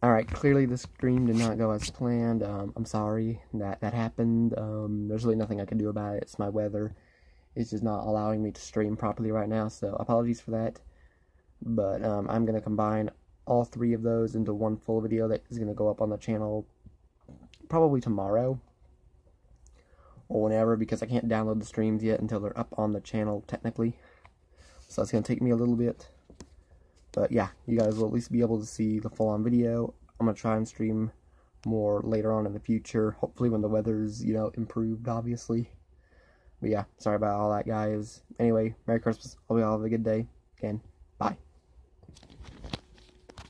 Alright, clearly the stream did not go as planned. Um, I'm sorry that that happened. Um, there's really nothing I can do about it. It's my weather. It's just not allowing me to stream properly right now, so apologies for that. But um, I'm going to combine all three of those into one full video that is going to go up on the channel probably tomorrow or whenever because I can't download the streams yet until they're up on the channel technically. So it's going to take me a little bit. But yeah, you guys will at least be able to see the full-on video. I'm going to try and stream more later on in the future. Hopefully when the weather's, you know, improved, obviously. But yeah, sorry about all that, guys. Anyway, Merry Christmas. Hope you all have a good day. Again.